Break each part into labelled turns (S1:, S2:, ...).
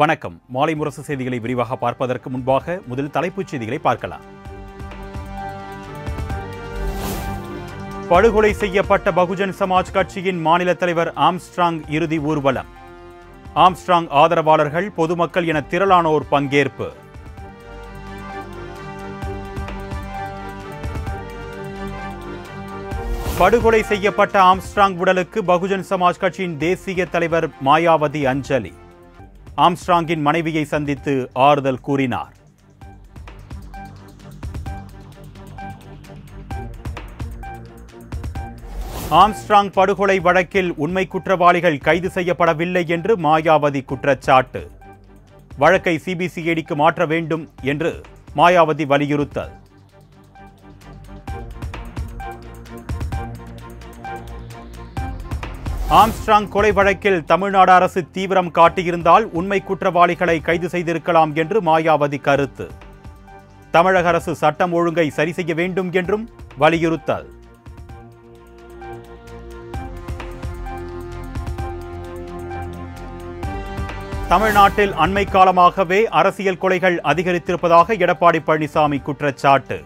S1: வணக்கம். மாலை முரசு செய்திகளை விரிவாக பார்ப்பதற்கு முன்பாக முதல் தலைப்புச் செய்திகளை பார்க்கலாம். படுகொலை செய்யப்பட்ட பகுஜன் சமாஜ் கட்சியின் மாநில தலைவர் ஆம்ஸ்ட்ராங் இறுதி ஊர்வலம். ஆம்ஸ்ட்ராங் ஆதரவாளர்கள் பொதுமக்கள் என திரளானோர் பங்கேற்பு. படுகொலை செய்யப்பட்ட ஆம்ஸ்ட்ராங் உடலுக்கு பகுஜன் சமாஜ் கட்சியின் தேசிய தலைவர் மாயாவதி அஞ்சலி. ஆம்ஸ்ட்ராங்கின் மனைவியை சந்தித்து ஆறுதல் கூறினார். ஆம்ஸ்ட்ராங் படுகொலை வழக்கில் உண்மை குற்றவாளிகள் கைது செய்யப்படவில்லை என்று மாயாவதி குற்றச்சாட்டு. வழக்கை சிபிசிஐடிக்கு மாற்ற வேண்டும் என்று மாயாவதி வலியுறுத்தல். ஆம்ஸ்ட்ராங் கொலை வழக்கில் தமிழ்நாடு அரசு தீவிரம் காட்டியிருந்தால் உண்மை குற்றவாளிகளை கைது செய்திருக்கலாம் என்று மாயாவதி கருத்து. தமிழக அரசு சட்டம் ஒழுங்கை சரி செய்ய வேண்டும் என்றும் வலியுறுத்தல். தமிழ்நாட்டில் அண்மை காலமாகவே அரசியல் கொலைகள் அதிகரித்திருப்பதாக எடப்பாடி பழனிசாமி குற்றச்சாட்டு.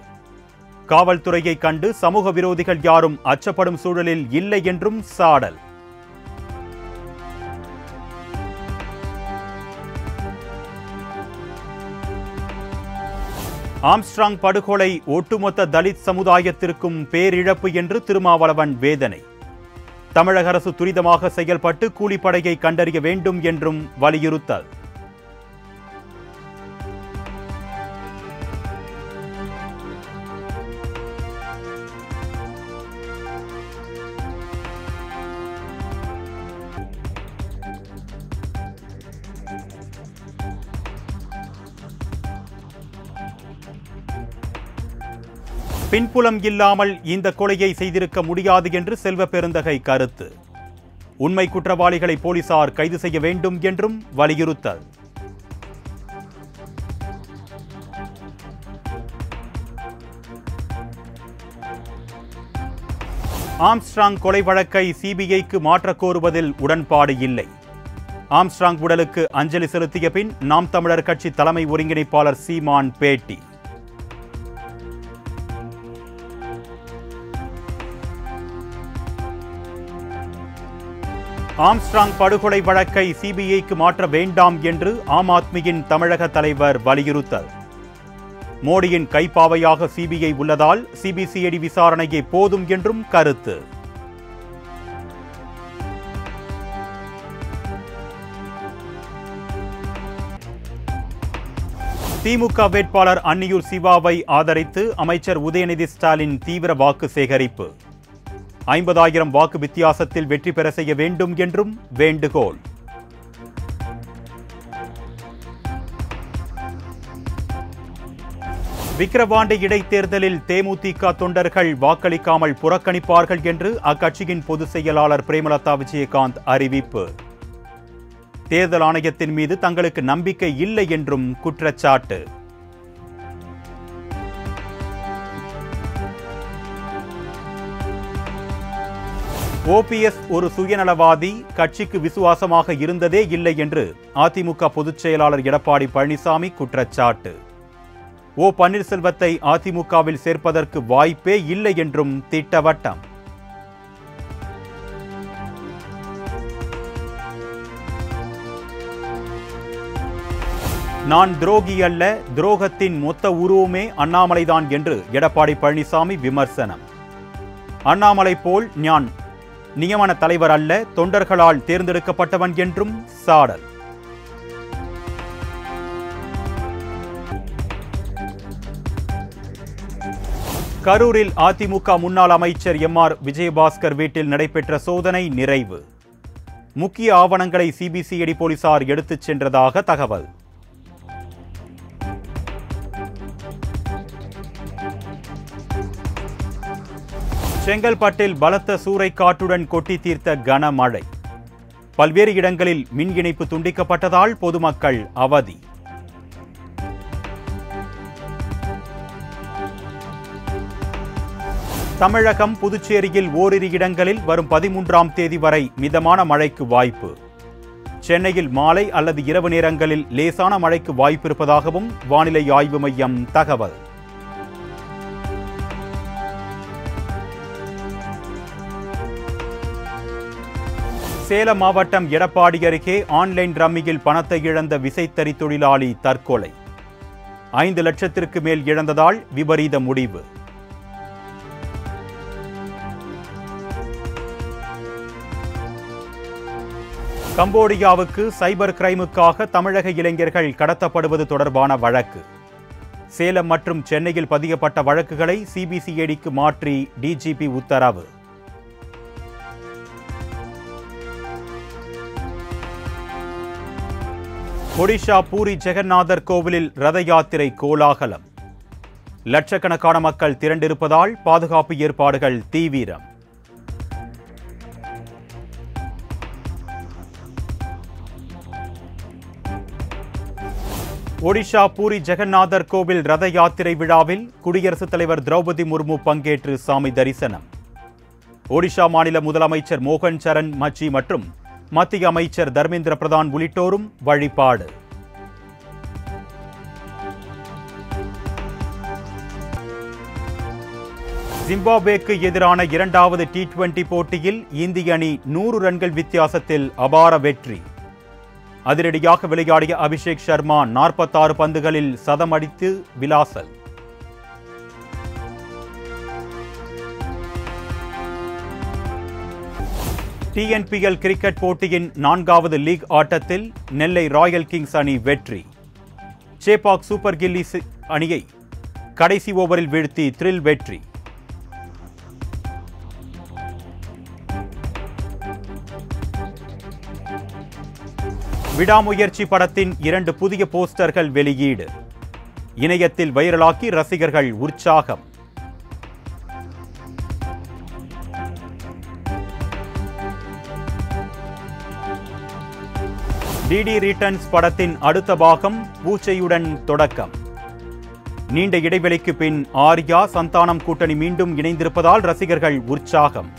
S1: காவல்துறையை கண்டு சமூக விரோதிகள் யாரும் அச்சப்படும் சூழலில் இல்லை என்றும் சாடல். ஆம்ஸ்ட்ராங் படுகொலை ஒட்டுமொத்த தலித் சமுதாயத்திற்கும் பேரிழப்பு என்று திருமாவளவன் வேதனை. தமிழக அரசு துரிதமாக செயல்பட்டு கூலிப்படையை கண்டறிய வேண்டும் என்றும் வலியுறுத்தல். பின்புலம் இல்லாமல் இந்த கொலையை செய்திருக்க முடியாது என்று செல்வ பெருந்தகை கருத்து. உண்மை குற்றவாளிகளை போலீசார் கைது செய்ய வேண்டும் என்றும் வலியுறுத்தல். ஆம்ஸ்ட்ராங் கொலை வழக்கை சிபிஐக்கு மாற்றக் கோருவதில் உடன்பாடு இல்லை. ஆம்ஸ்ட்ராங் உடலுக்கு அஞ்சலி செலுத்திய பின் நாம் தமிழர் கட்சி தலைமை ஒருங்கிணைப்பாளர் சீமான் பேட்டி. ஆம்ஸ்ட்ராங் படுகொலை வழக்கை சிபிஐக்கு மாற்ற வேண்டாம் என்று ஆம் ஆத்மியின் தமிழக தலைவர் வலியுறுத்தல். மோடியின் கைப்பாவையாக சிபிஐ உள்ளதால் சிபிசிஐடி விசாரணையே போதும் என்றும் கருத்து. திமுக வேட்பாளர் அன்னியூர் சிவாவை ஆதரித்து அமைச்சர் உதயநிதி ஸ்டாலின் தீவிர வாக்கு சேகரிப்பு. ஐம்பதாயிரம் வாக்கு வித்தியாசத்தில் வெற்றி பெற செய்ய வேண்டும் என்றும் வேண்டுகோள். விக்கிரவாண்டி இடைத்தேர்தலில் தேமுதிக தொண்டர்கள் வாக்களிக்காமல் புறக்கணிப்பார்கள் என்று அக்கட்சியின் பொதுச் செயலாளர் பிரேமலதா விஜயகாந்த் அறிவிப்பு. தேர்தல் ஆணையத்தின் மீது தங்களுக்கு நம்பிக்கை இல்லை என்றும் குற்றச்சாட்டு. ஓபிஎஸ் ஒரு சுயநலவாதி கட்சிக்கு விசுவாசமாக இருந்ததே இல்லை என்று அதிமுக பொதுச் செயலாளர் எடப்பாடி பழனிசாமி குற்றச்சாட்டு. ஓ பன்னீர்செல்வத்தை அதிமுகவில் சேர்ப்பதற்கு வாய்ப்பே இல்லை என்றும் திட்டவட்டம். நான் துரோகி அல்ல துரோகத்தின் மொத்த உருவமே அண்ணாமலைதான் என்று எடப்பாடி பழனிசாமி விமர்சனம். அண்ணாமலை போல் ஞான் நியமன தலைவர் அல்ல தொண்டர்களால் தேர்ந்தெடுக்கப்பட்டவன் என்றும் சாடல் கரூரில் அதிமுக முன்னாள் அமைச்சர் எம் ஆர் விஜயபாஸ்கர் வீட்டில் நடைபெற்ற சோதனை நிறைவு. முக்கிய ஆவணங்களை சிபிசிஐடி போலீசார் எடுத்துச் சென்றதாக தகவல். செங்கல்பட்டில் பலத்த சூறைக்காற்றுடன் கொட்டி தீர்த்த கனமழை. பல்வேறு இடங்களில் மின் இணைப்பு துண்டிக்கப்பட்டதால் பொதுமக்கள் அவதி. தமிழகம் புதுச்சேரியில் ஓரிரு இடங்களில் வரும் பதிமூன்றாம் தேதி வரை மிதமான மழைக்கு வாய்ப்பு. சென்னையில் மாலை அல்லது இரவு நேரங்களில் லேசான மழைக்கு வாய்ப்பிருப்பதாகவும் வானிலை ஆய்வு மையம் தகவல். சேலம் மாவட்டம் எடப்பாடி அருகே ஆன்லைன் ரம்மியில் பணத்தை இழந்த விசைத்தறி தொழிலாளி தற்கொலை. ஐந்து லட்சத்திற்கு மேல் இழந்ததால் விபரீத முடிவு. கம்போடியாவுக்கு சைபர் கிரைமுக்காக தமிழக இளைஞர்கள் கடத்தப்படுவது தொடர்பான வழக்கு. சேலம் மற்றும் சென்னையில் பதியப்பட்ட வழக்குகளை சிபிசிஐடிக்கு மாற்றி டிஜிபி உத்தரவு. ஒடிஷா பூரி ஜெகநாதர் கோவிலில் ரத யாத்திரை கோலாகலம். லட்சக்கணக்கான மக்கள் திரண்டிருப்பதால் பாதுகாப்பு ஏற்பாடுகள் தீவிரம். ஒடிஷா பூரி ஜெகநாதர் கோவில் ரத யாத்திரை விழாவில் குடியரசுத் தலைவர் திரௌபதி முர்மு பங்கேற்று சாமி தரிசனம். ஒடிஷா மாநில முதலமைச்சர் மோகன் சரண் மச்சி மற்றும் மத்திய அமைச்சர் தர்மேந்திர பிரதான் உள்ளிட்டோரும் வழிபாடு. ஜிம்பாப்வேக்கு எதிரான இரண்டாவது டி டுவெண்டி போட்டியில் இந்திய அணி நூறு ரன்கள் வித்தியாசத்தில் அபார வெற்றி. அதிரடியாக விளையாடிய அபிஷேக் சர்மா நாற்பத்தாறு பந்துகளில் சதமடித்து விலாசல். டிஎன்பிஎல் கிரிக்கெட் போட்டியின் நான்காவது லீக் ஆட்டத்தில் நெல்லை ராயல் கிங்ஸ் அணி வெற்றி. சேபாக் சூப்பர் கில்லிஸ் அணியை கடைசி ஓவரில் வீழ்த்தி த்ரில் வெற்றி. விடாமுயற்சி படத்தின் இரண்டு புதிய போஸ்டர்கள் வெளியீடு. இணையத்தில் வைரலாக்கி ரசிகர்கள் உற்சாகம். டிடி ரிட்டர்ன்ஸ் படத்தின் அடுத்த பாகம் பூச்சையுடன் தொடக்கம். நீண்ட இடைவெளிக்கு பின் ஆர்யா சந்தானம் கூட்டணி மீண்டும் இணைந்திருப்பதால் ரசிகர்கள் உற்சாகம்.